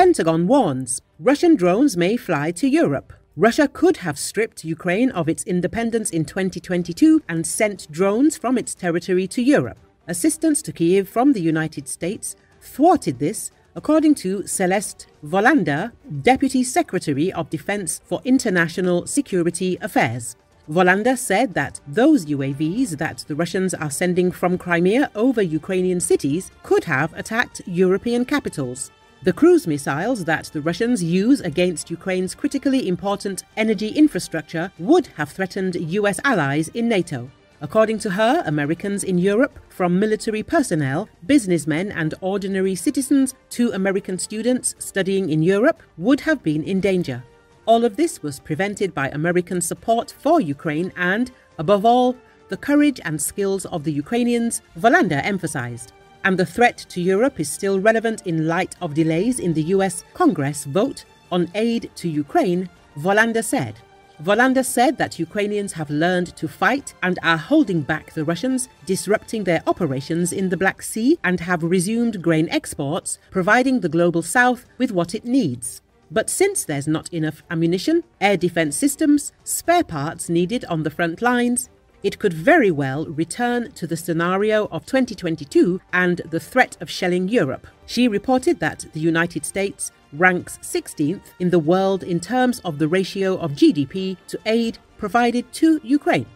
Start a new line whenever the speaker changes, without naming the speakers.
Pentagon warns Russian drones may fly to Europe. Russia could have stripped Ukraine of its independence in 2022 and sent drones from its territory to Europe. Assistance to Kiev from the United States thwarted this, according to Celeste Wallander, Deputy Secretary of Defense for International Security Affairs. Wallander said that those UAVs that the Russians are sending from Crimea over Ukrainian cities could have attacked European capitals. The cruise missiles that the Russians use against Ukraine's critically important energy infrastructure would have threatened US allies in NATO. According to her, Americans in Europe, from military personnel, businessmen, and ordinary citizens to American students studying in Europe, would have been in danger. All of this was prevented by American support for Ukraine and, above all, the courage and skills of the Ukrainians, Wallander emphasized. And the threat to Europe is still relevant in light of delays in the US Congress vote on aid to Ukraine, Wallander said. Wallander said that Ukrainians have learned to fight and are holding back the Russians, disrupting their operations in the Black Sea, and have resumed grain exports, providing the global south with what it needs. But since there's not enough ammunition, air defense systems, spare parts needed on the front lines, it could very well return to the scenario of 2022 and the threat of shelling Europe. She reported that the United States ranks 16th in the world in terms of the ratio of GDP to aid provided to Ukraine.